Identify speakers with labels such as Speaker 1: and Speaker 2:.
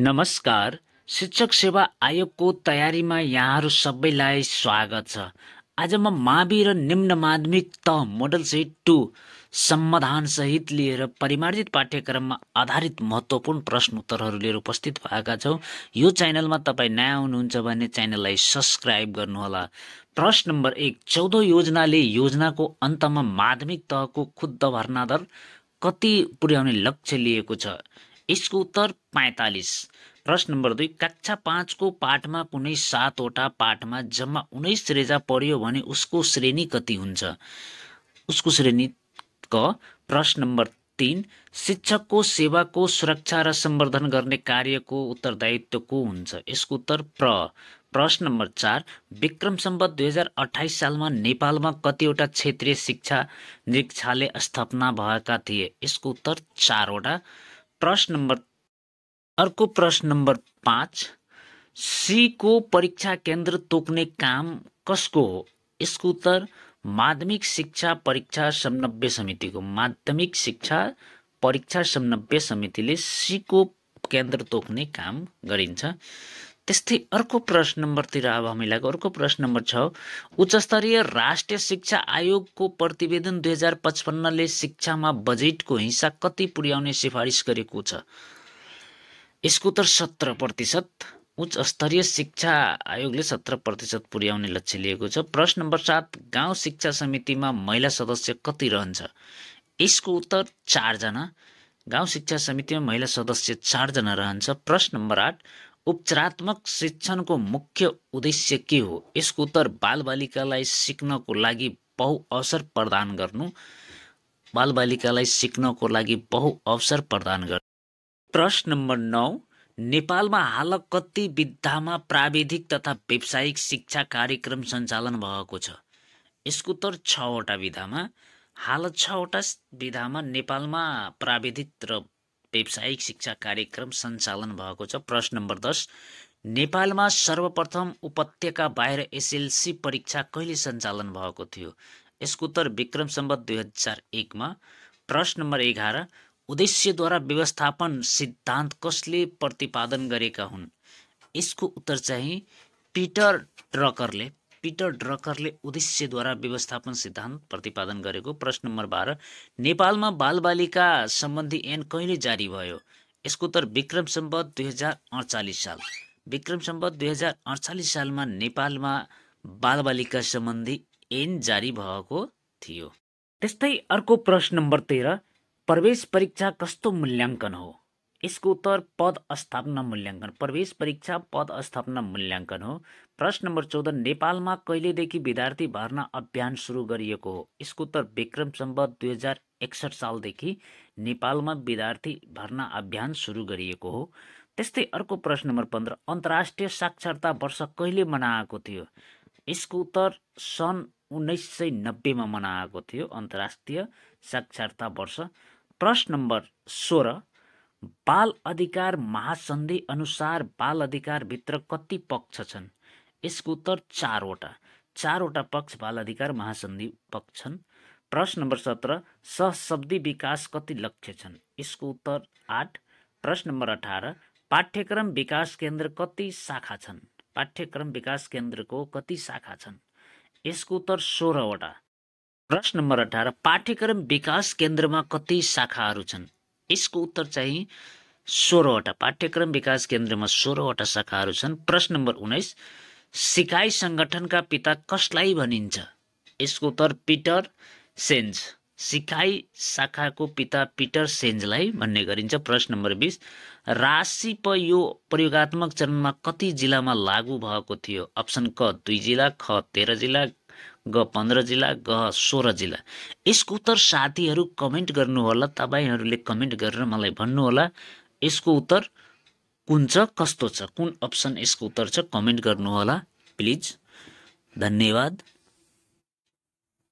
Speaker 1: नमस्कार शिक्षक सेवा आयोगको तयारीमा यहाँहरू सबैलाई स्वागत छ। आज म मावि र निम्न माध्यमिक तह मोडल सेट टू समाधानसहित लिएर परिमार्जित पाठ्यक्रममा आधारित महत्त्वपूर्ण प्रश्न उत्तरहरू लिएर उपस्थित भएका छौँ। यो च्यानलमा तपाईँ नयाँ हुनुहुन्छ भने च्यानललाई सब्सक्राइब गर्नुहोला। प्रश्न नम्बर एक चौधौँ योजनाले योजनाको अन्तमा माध्यमिक तहको खुद्द भर्ना दर कति पुर्याउने लक्ष्य लिएको छ? यसको उत्तर पैँतालिस। प्रश्न नम्बर दुई कक्षा पाँचको पाठमा कुनै सातवटा पाठमा जम्मा उन्नाइस रेजा पढ्यो भने उसको श्रेणी कति हुन्छ? उसको श्रेणी क प्रश्न नम्बर तिन शिक्षकको सेवाको सुरक्षा र सम्वर्धन गर्ने कार्यको उत्तरदायित्व को हुन्छ? यसको उत्तर प्र। प्रश्न नम्बर चार विक्रम सम्बत दुई हजार अठाइस सालमा नेपालमा कतिवटा क्षेत्रीय शिक्षा निरीक्षालय स्थापना भएका थिए? यसको उत्तर चारवटा। प्रश्न नम्बर अर्को प्रश्न नम्बर पाँच सीको परीक्षा केन्द्र तोक्ने काम कसको हो? यसको उत्तर माध्यमिक शिक्षा परीक्षा समन्वय समितिको। माध्यमिक शिक्षा परीक्षा समन्वय समितिले सीको केन्द्र तोक्ने काम गरिन्छ। त्यस्तै अर्को प्रश्न नम्बरतिर अब हामीलाई अर्को प्रश्न नम्बर छ। उच्च स्तरीय राष्ट्रिय शिक्षा आयोगको प्रतिवेदन दुई हजार पचपन्नले शिक्षामा बजेटको हिस्सा कति पुर्याउने सिफारिस गरेको छ? यसको उत्तर सत्र प्रतिशत उच्च स्तरीय शिक्षा आयोगले सत्र प्रतिशत पुर्याउने लक्ष्य लिएको छ। प्रश्न नम्बर सात गाउँ शिक्षा समितिमा महिला सदस्य कति रहन्छ? यसको उत्तर चारजना गाउँ शिक्षा समितिमा महिला सदस्य चारजना रहन्छ। प्रश्न नम्बर आठ उपचारात्मक शिक्षणको मुख्य उद्देश्य के हो? यसको उत्तर बालबालिकालाई सिक्नको लागि बहु अवसर प्रदान गर्नु। बालबालिकालाई सिक्नको लागि बहु अवसर प्रदान गर्नु। प्रश्न नम्बर नौ नेपालमा हाल कति विधामा प्राविधिक तथा व्यावसायिक शिक्षा कार्यक्रम सञ्चालन भएको छ? यसको उत्तर छवटा विधामा। हाल छवटा विधामा नेपालमा प्राविधिक र व्यावसायिक शिक्षा कार्यक्रम सञ्चालन भएको छ। प्रश्न नम्बर दस नेपालमा सर्वप्रथम उपत्यका बाहिर एसएलसी परीक्षा कहिले सञ्चालन भएको थियो? यसको उत्तर विक्रम सम्बत दुई हजार एकमा। प्रश्न नम्बर एघार उद्देश्यद्वारा व्यवस्थापन सिद्धान्त कसले प्रतिपादन गरेका हुन्? यसको उत्तर चाहिँ पिटर ड्रकरले पिटर ड्रकरले उद्देश्यद्वारा व्यवस्थापन सिद्धान्त प्रतिपादन गरेको प्रश्न नम्बर बाह्र नेपालमा बालबालिका सम्बन्धी ऐन कहिले जारी भयो? यसको उत्तर विक्रम सम्बत दुई हजार अडचालिस साल। विक्रम सम्बत दुई हजार अडचालिस सालमा नेपालमा बालबालिका सम्बन्धी ऐन जारी भएको थियो। त्यस्तै अर्को प्रश्न नम्बर तेह्र प्रवेश परीक्षा कस्तो मूल्याङ्कन हो? यसको उत्तर पद स्थापना मूल्याङ्कन। प्रवेश परीक्षा पद स्थापना मूल्याङ्कन हो। प्रश्न नम्बर चौध नेपालमा कहिलेदेखि विद्यार्थी भर्ना अभियान सुरु गरिएको हो? यसको उत्तर विक्रम सम्बत दुई हजार एकसठ सालदेखि नेपालमा विद्यार्थी भर्ना अभियान सुरु गरिएको हो। त्यस्तै अर्को प्रश्न नम्बर पन्ध्र अन्तर्राष्ट्रिय साक्षरता वर्ष कहिले मनाएको थियो? यसको उत्तर सन् उन्नाइस सय नब्बेमा मनाएको थियो अन्तर्राष्ट्रिय साक्षरता वर्ष। प्रश्न नम्बर सोह्र बाल अधिकार महासन्धि अनुसार बाल अधिकारभित्र कति पक्ष छन्? यसको उत्तर चारवटा। चारवटा पक्ष बाल अधिकार महासन्धि पक्ष छन्। प्रश्न नम्बर सत्र सहशब्दी विकास कति लक्ष्य छन्? यसको उत्तर आठ। प्रश्न नम्बर अठार पाठ्यक्रम विकास केन्द्र कति शाखा छन्? पाठ्यक्रम विकास केन्द्रको कति शाखा छन्? यसको उत्तर सोह्रवटा। प्रश्न नम्बर अठार पाठ्यक्रम विकास केन्द्रमा कति शाखाहरू छन्? यसको उत्तर चाहिँ सोह्रवटा पाठ्यक्रम विकास केन्द्रमा सोह्रवटा शाखाहरू छन्। प्रश्न नम्बर उन्नाइस सिकाइ सङ्गठनका पिता कसलाई भनिन्छ? यसको उत्तर पिटर सेन्ज। सिकाइ शाखाको पिता पिटर सेन्जलाई भन्ने गरिन्छ। प्रश्न नम्बर बिस राशि प यो प्रयोगात्मक चरणमा कति जिल्लामा लागू भएको थियो? अप्सन क दुई जिल्ला ख तेह्र जिल्ला ग पन्ध्र जिल्ला ग सोह्र जिल्ला। यसको उत्तर साथीहरू कमेन्ट गर्नुहोला तपाईँहरूले कमेन्ट गरेर मलाई भन्नुहोला यसको उत्तर कुन छ कस्तो छ कुन अप्सन यसको उत्तर छ कमेन्ट गर्नुहोला प्लिज। धन्यवाद।